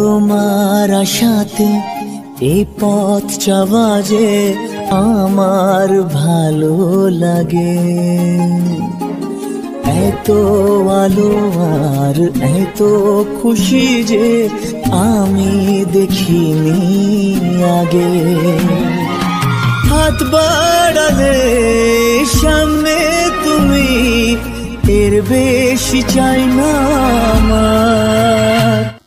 তোমার আশাতে এই পথ চাওয়া যে আমার ভালো লাগে। এত আলো আর এত খুশি যে আমি দেখিনি আগে। হাত বাড়ালে সামনে তুমি, এর বেশি চাই না আমার।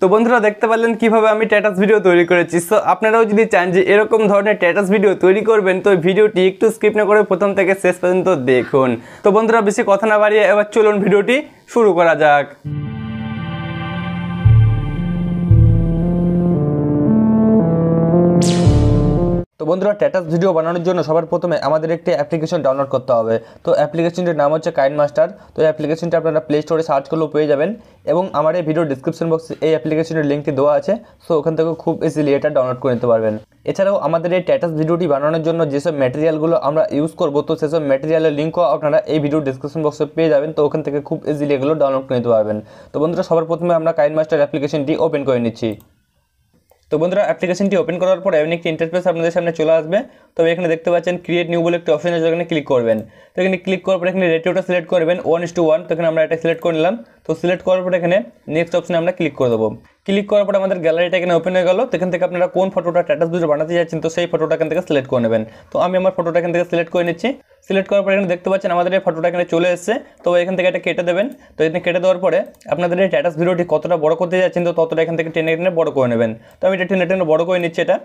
তো বন্ধুরা দেখতে পারলেন কীভাবে আমি ট্যাটাস ভিডিও তৈরি করেছি। সো আপনারাও যদি চান যে এরকম ধরনের ট্যাটাস ভিডিও তৈরি করবেন, তো ভিডিওটি একটু স্কিপ না করে প্রথম থেকে শেষ পর্যন্ত দেখুন। তো বন্ধুরা, বেশি কথা না বাড়িয়ে এবার চলুন ভিডিওটি শুরু করা যাক। তো বন্ধুরা স্ট্যাটাস ভিডিও বানানোর জন্য সবার প্রথমে আমাদের একটি অ্যাপ্লিকেশন ডাউনলোড করতে হবে। তো অ্যাপ্লিকেশনটির নাম হচ্ছে কাইন মাস্টার তো এই অ্যাপ্লিকেশনটি আপনারা প্লে স্টোরে সার্চ করলেও পেয়ে যাবেন এবং আমার এই ভিডিও ডিসক্রিপশন বক্সে এই অ্যাপ্লিকেশনের লিঙ্কটি দেওয়া আছে। সো ওখান থেকে খুব ইজিলি এটা ডাউনলোড করে নিতে পারবেন। এছাড়াও আমাদের এই স্ট্যাটাস ভিডিওটি বানানোর জন্য যেসব ম্যাটেরিয়ালগুলো আমরা ইউজ করব, তো সেসব ম্যাটেরিয়ালের লিঙ্কও আপনারা এই ভিডিও ডিসক্রিপশন বক্সে পেয়ে যাবেন। তো ওখান থেকে খুব ইজিলি এগুলো ডাউনলোড করে নিতে পারবেন। তো বন্ধুরা সবার প্রথমে আমরা কাইন মাস্টার অ্যাপ্লিকেশনটি ওপেন করে নিচ্ছি। তো বন্ধুরা অ্যাপ্লিকেশনটি ওপেন করার পর এমনি একটি ইন্টারফেস আপনাদের সামনে চলে আসবে। তবে এখানে দেখতে পাচ্ছেন ক্রিয়েট নিউ বলে একটি অপশন আছে এখানে ক্লিক করবেন। তো এখানে ক্লিক করার পর এখানে রেটিওটা সিলেক্ট করবেন ওয়ান ইস টু ওয়ান তো এখানে আমরা এটা সিলেক্ট করে নিলাম। তো সিলেক্ট করার পরে এখানে নেক্সট অপশনে আমরা ক্লিক করে দেবো। ক্লিক করার পরে আমাদের গ্যালারিটা এখানে ওপেন হয়ে গেল। এখান থেকে আপনারা কোন ফটোটা স্ট্যাটাস ভিডিও বানাতে যাচ্ছেন, তো সেই ফটোটা এখান থেকে সিলেক্ট করে নেবেন। তো আমি আমার ফটোটা এখান থেকে সিলেক্ট করে নিচ্ছি। সিলেক্ট করার পরে এখানে দেখতে পাচ্ছেন আমাদের এই ফটোটা এখানে চলে এসেছে। তো এখান থেকে এটা কেটে দেবেন। তো এখানে কেটে দেওয়ার পরে আপনাদের এই স্ট্যাটাস ভিডিওটি কতটা বড় করতে যাচ্ছেন, তো ততটা এখান থেকে টেনে টেনে বড় করে নেবেন। তো আমি এটা টেনে টেনে বড় করে নিচ্ছি এটা।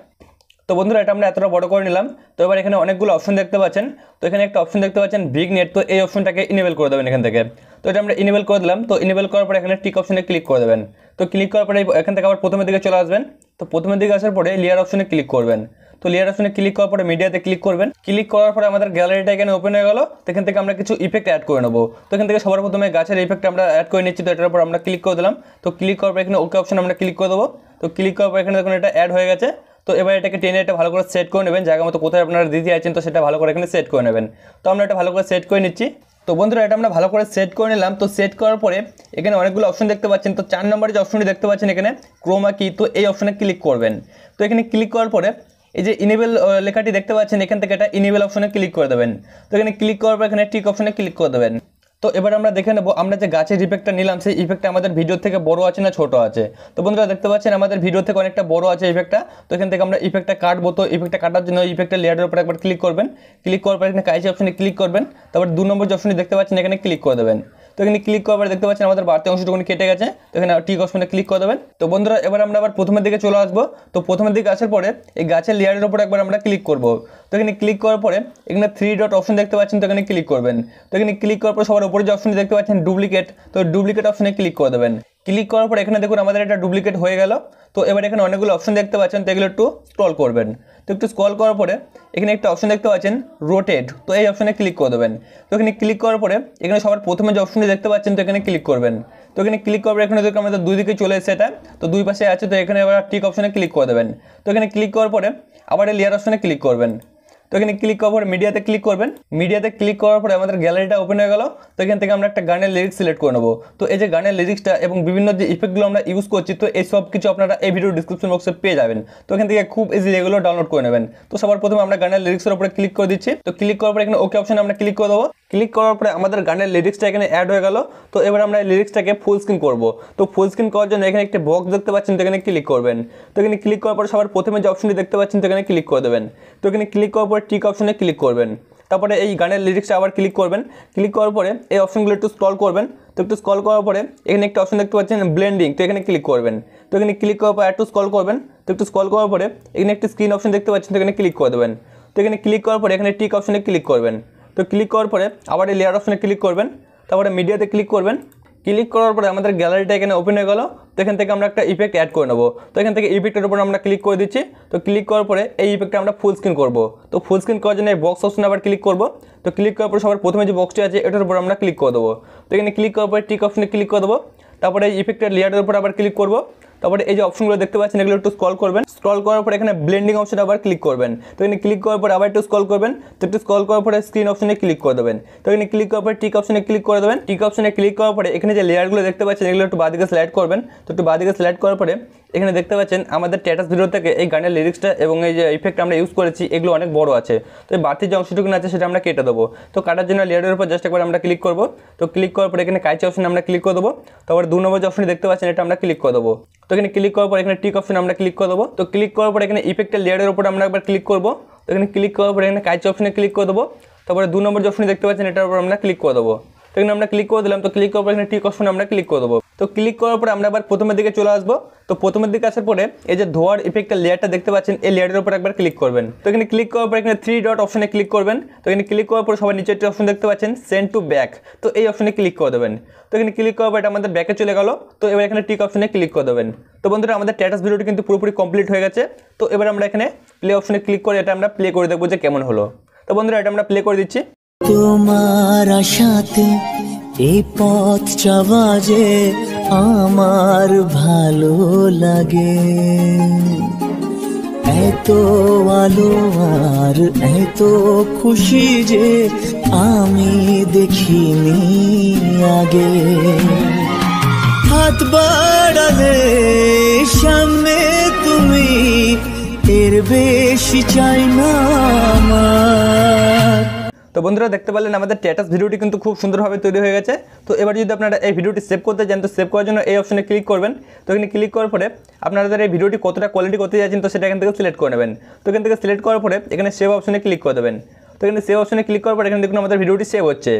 তো বন্ধুরা, এটা আমরা এতটা বড় করে নিলাম। তো এবার এখানে অনেকগুলো অপশন দেখতে পাচ্ছেন। তো এখানে একটা অপশন দেখতে পাচ্ছেন বিগ নেট তো এই অপশনটাকে ইনেবল করে দেবেন এখান থেকে। তো এটা আমরা ইনেবল করে দিলাম। তো ইনেবল করার পরে এখানে টিক অপশনে ক্লিক করে দেবেন। তো ক্লিক করার পরে এখান থেকে আবার প্রথমের দিকে চলে আসবেন। তো প্রথমের দিকে আসার পরে লেয়ার অপশনে ক্লিক করবেন। তো লেয়ার অপশনে ক্লিক করার পরে মিডিয়াতে ক্লিক করবেন। ক্লিক করার পরে আমাদের গ্যালারিটা এখানে ওপেন হয়ে গেল। তো এখান থেকে আমরা কিছু ইফেক্ট অ্যাড করে নেব। তো এখান থেকে সবার প্রথমে গাছের ইফেক্ট আমরা অ্যাড করে নিচ্ছি। তো এটার উপর আমরা ক্লিক করে দিলাম। তো ক্লিক করার পর এখানে ওকে অপশন আমরা ক্লিক করে দেবো। তো ক্লিক করার পর এখানে দেখুন এটা অ্যাড হয়ে গেছে। তো এবার এটাকে টেনে এটা ভালো করে সেট করে নেবেন। জায়গা মতো কোথায় আপনারা দিতে আছেন তো সেটা ভালো করে এখানে সেট করে নেবেন। তো আমরা এটা ভালো করে সেট করে নিচ্ছি। তো বন্ধুরা এটা আমরা ভালো করে সেট করে নিলাম। তো সেট করার পরে এখানে অনেকগুলো অপশন দেখতে পাচ্ছেন। তো চার নম্বরে যে অপশনটি দেখতে পাচ্ছেন এখানে ক্রোমা কি তো এই অপশনে ক্লিক করবেন। তো এখানে ক্লিক করার পরে এই যে ইনেবল লেখাটি দেখতে পাচ্ছেন, এখান থেকে এটা ইনেবল অপশনে ক্লিক করে দেবেন। তো এখানে ক্লিক করার পর এখানে টিক অপশনে ক্লিক করে দেবেন। তো এবার আমরা দেখে নেব, আমরা যে গাছের ইফেক্টটা নিলাম, সেই ইফেক্টটা আমাদের ভিডিও থেকে বড় আছে না ছোট আছে? তো বন্ধুরা দেখতে পাচ্ছেন, আমাদের ভিডিও থেকে অনেকটা বড় আছে ইফেক্টটা তো এখান থেকে আমরা ইফেক্টটা কাটবো। তো ইফেক্টটা কাটার জন্য ইফেক্টের লেয়ারের উপর একবার ক্লিক করবেন। ক্লিক করার পর এখানে কাইচি অপশনে ক্লিক করবেন। তারপর দু নম্বর যে অপশনে দেখতে পাচ্ছেন, এখানে ক্লিক করে দেবেন। তো এখানে ক্লিক করার পরে দেখতে পাচ্ছেন আমাদের বাড়তি অংশটুকুনি কেটে গেছে। তো এখানে টিক অপশনে ক্লিক করে দেবেন। তো বন্ধুরা, এবার আমরা আবার প্রথমের দিকে চলে আসব। তো প্রথমের দিকে আসার পরে এই গাছের লেয়ারের উপর একবার আমরা ক্লিক করব। তো এখানে ক্লিক করার পরে এখানে থ্রি ডট অপশন দেখতে পাচ্ছেন, তো এখানে ক্লিক করবেন। তো এখানে ক্লিক করার পর সবার উপরে যে অপশনটি দেখতে পাচ্ছেন ডুপ্লিকেট তো ডুপ্লিকেট অপশনে ক্লিক করে দেবেন। ক্লিক করার পর এখানে দেখুন আমাদের এটা ডুপ্লিকেট হয়ে গেল। তো এবার এখানে অনেকগুলো অপশন দেখতে পাচ্ছেন, তো এগুলো একটু স্ক্রল করবেন। তো একটু স্ক্রল করার পরে এখানে একটা অপশন দেখতে পাচ্ছেন রোটেড তো এই অপশনে ক্লিক করে দেবেন। তো এখানে ক্লিক করার পরে এখানে সবার প্রথমে যে অপশনটি দেখতে পাচ্ছেন, তো এখানে ক্লিক করবেন। তো এখানে ক্লিক পরে এখানে দেখুন আমাদের দুই দিকে চলে এসে এটা। তো দুই পাশে আছে, তো এখানে আবার টিক অপশনে ক্লিক করে দেবেন। তো এখানে ক্লিক করার পরে আবার এই লেয়ার অপশনে ক্লিক করবেন। তো এখানে ক্লিক করার পরে মিডিয়াতে ক্লিক করবেন। মিডিয়াতে ক্লিক করার পরে আমাদের গ্যালারিটা ওপেন হয়ে গেল। তো এখান থেকে আমরা একটা গানের লিরিক্স সিলেক্ট করে নেব। তো এই যে গানের লিরিক্সটা এবং বিভিন্ন যে ইফেক্টগুলো আমরা ইউজ করছি, তো এই সব কিছু আপনারা এই ভিডিও ডিসক্রিপশন বক্সে পেয়ে যাবেন। তো এখান থেকে খুব ইজি এগুলো ডাউনলোড করে নেবেন। তো সবার প্রথমে আমরা গানের লিরিক্সের উপরে ক্লিক করে দিচ্ছি। তো ক্লিক করার পরে এখানে ওকে অপশনে আমরা ক্লিক করে দেবো। ক্লিক করার পরে আমাদের গানের লিরিক্সটা এখানে অ্যাড হয়ে গেল। তো এবার আমরা লিরিক্সটাকে ফুল স্ক্রিন করব। তো ফুল স্ক্রিন করার জন্য এখানে একটি বক্স দেখতে পাচ্ছেন, তো এখানে ক্লিক করবেন। তো এখানে ক্লিক করার পরে সবার প্রথমে যে অপশনটি দেখতে পাচ্ছেন, তো এখানে ক্লিক করে দেবেন। তো এখানে ক্লিক করার পরে টিক অপশনে ক্লিক করবেন। তারপরে এই গানের লিরিক্সটা আবার ক্লিক করবেন। ক্লিক করার পরে এই অপশনগুলো একটু স্ক্রল করবেন। তো একটু স্ক্রল করার পরে এখানে একটা অপশন দেখতে পাচ্ছেন ব্লেন্ডিং তো এখানে ক্লিক করবেন। তো এখানে ক্লিক করার পর একটু স্ক্রল করবেন। তো একটু স্ক্রল করার পরে এখানে একটি স্ক্রিন অপশন দেখতে পাচ্ছেন, তো এখানে ক্লিক করে দেবেন। তো এখানে ক্লিক করার পরে এখানে টিক অপশনে ক্লিক করবেন। তো ক্লিক করার পরে আবার এই লেয়ার অপশনে ক্লিক করবেন, তারপরে মিডিয়াতে ক্লিক করবেন ক্লিক করার পরে আমাদের গ্যালারিটা এখানে ওপেন হয়ে গেলো, তো এখান থেকে আমরা একটা ইফেক্ট অ্যাড করে নেব। তো এখান থেকে ইফেক্টের উপর আমরা ক্লিক করে দিচ্ছি, তো ক্লিক করার পরে এই ইফেক্টটা আমরা ফুল স্ক্রিন করব। তো ফুল স্ক্রিন করার জন্য এই বক্স অপশনে আবার ক্লিক করব, তো ক্লিক করার পর সবার প্রথমে যে বক্সটি আছে এটার উপর আমরা ক্লিক করে দেবো। তো এখানে ক্লিক করার পরে টিক অপশনে ক্লিক করে দেবো, তারপরে এই ইফেক্টের লেয়ারের উপর আবার ক্লিক করব তারপরে এই যে অপশনগুলো দেখতে পাচ্ছেন, এগুলো একটু স্ক্রল করবেন। স্ক্রল করার পর এখানে ব্লেন্ডিং অপশন আবার ক্লিক করবেন। তো এখানে ক্লিক করার পর আবার একটু স্ক্রল করবেন। তো একটু স্ক্রল করার পরে স্ক্রিন অপশনে ক্লিক করে দেবেন। তো এখানে ক্লিক করার পরে টিক অপশনে ক্লিক করে দেবেন। টিক অপশনে ক্লিক করার পরে এখানে যে লেয়ারগুলো দেখতে পাচ্ছেন, এগুলো একটু বাদিকে সিলেক্ট করবেন। তো একটু বাদিকে সিলেক্ট করার পরে এখানে দেখতে পাচ্ছেন আমাদের স্ট্যাটাস ভিডিও থেকে এই গানের লিরিক্সটা এবং এই যে ইফেক্ট আমরা ইউজ করেছি, এগুলো অনেক বড় আছে। তো এই বাড়তি যে অংশটুকু আছে, সেটা আমরা কেটে দেবো। তো কাটার জন্য লেয়ারের উপর জাস্ট একবার আমরা ক্লিক করব। তো ক্লিক করার পর এখানে কাইচি অপশন আমরা ক্লিক করে দেবো। তারপর দু নম্বর যে অপশনটি দেখতে পাচ্ছেন, এটা আমরা ক্লিক করে দেবো। তো এখানে ক্লিক করার পর এখানে টিক অপশন আমরা ক্লিক করে দেবো। তো ক্লিক করার পর এখানে ইফেক্টের লেয়ারের উপর আমরা একবার ক্লিক করব। তো এখানে ক্লিক করার পর এখানে কাইচি অপশনে ক্লিক করে দেবো। তারপরে দু নম্বর যে অপশন দেখতে পাচ্ছেন, এটার উপর আমরা ক্লিক করে দেবো। তো এখানে আমরা ক্লিক করে দিলাম। তো ক্লিক করার পর এখানে টিক অপশন আমরা ক্লিক করে দেবো। তো ক্লিক করার পরে আমরা আবার প্রথমের দিকে চলে আসব। তো প্রথমের দিকে আসার পরে এই যে ধোয়ার ইফেক্টের লেয়ারটা দেখতে পাচ্ছেন, এই লেয়ারের উপর একবার ক্লিক করবেন। তো এখানে ক্লিক করার পর এখানে থ্রি ডট অপশনে ক্লিক করবেন। তো এখানে ক্লিক করার পর সবার নিচে একটি অপশন দেখতে পাচ্ছেন সেন্ড টু ব্যাক তো এই অপশনে ক্লিক করে দেবেন। তো এখানে ক্লিক করার পর এটা আমাদের ব্যাকে চলে গেল। তো এবার এখানে টিক অপশনে ক্লিক করে দেবেন। তো বন্ধুরা, আমাদের স্ট্যাটাস ভিডিওটি কিন্তু পুরোপুরি কমপ্লিট হয়ে গেছে। তো এবার আমরা এখানে প্লে অপশনে ক্লিক করে এটা আমরা প্লে করে দেখব যে কেমন হলো। তো বন্ধুরা, এটা আমরা প্লে করে দিচ্ছি। তোমার আশাতে এই পথ চাওয়া যে আমার ভালো লাগে। এত আলো আর এত খুশি যে আমি দেখিনি আগে। হাত বাড়ালে সামনে তুমি, এর বেশি চাই না আমার। তো বন্ধুরা দেখতে পারলেন আমাদের স্ট্যাটাস ভিডিওটি কিন্তু খুব সুন্দরভাবে তৈরি হয়ে গেছে। তো এবার যদি আপনারা এই ভিডিওটি সেভ করতে চান, তো সেভ করার জন্য এই অপশনে ক্লিক করবেন। তো এখানে ক্লিক করার পরে আপনারা এই ভিডিওটি কতটা কোয়ালিটি করতে যাচ্ছেন তো সেটা এখান থেকে সিলেক্ট করে নেবেন। তো এখান থেকে সিলেক্ট করার পরে এখানে সেভ অপশনে ক্লিক করে দেবেন। তো এখানে সেভ অপশনে ক্লিক করার পর এখানে দেখুন আমাদের ভিডিওটি সেভ হচ্ছে।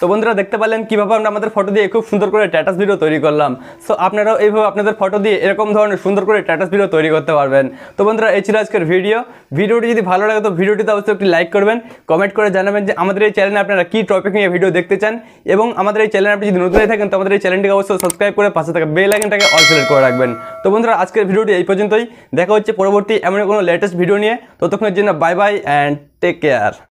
তো বন্ধুরা দেখতে পারলেন কীভাবে আমরা আমাদের ফটো দিয়ে খুব সুন্দর করে স্ট্যাটাস ভিডিও তৈরি করলাম। সো আপনারাও এইভাবে আপনাদের ফটো দিয়ে এরকম ধরনের সুন্দর করে স্ট্যাটাস ভিডিও তৈরি করতে পারবেন। তো বন্ধুরা, এই ছিল আজকের ভিডিও ভিডিওটি যদি ভালো লাগে, তো ভিডিওটিতে অবশ্যই একটি লাইক করবেন। কমেন্ট করে জানাবেন যে আমাদের এই চ্যানেলে আপনারা কী টপিক নিয়ে ভিডিও দেখতে চান। এবং আমাদের এই চ্যানেলে আপনি যদি নতুন হয়ে থাকেন, তো আমাদের এই চ্যানেলটিকে অবশ্যই সাবস্ক্রাইব করে পাশে থাকা বেল আইকনটাকে অল সিলেক্ট করে রাখবেন। তো বন্ধুরা, আজকের ভিডিওটি এই পর্যন্তই। দেখা হচ্ছে পরবর্তী এমন কোনো লেটেস্ট ভিডিও নিয়ে। ততক্ষণের জন্য bye bye and take care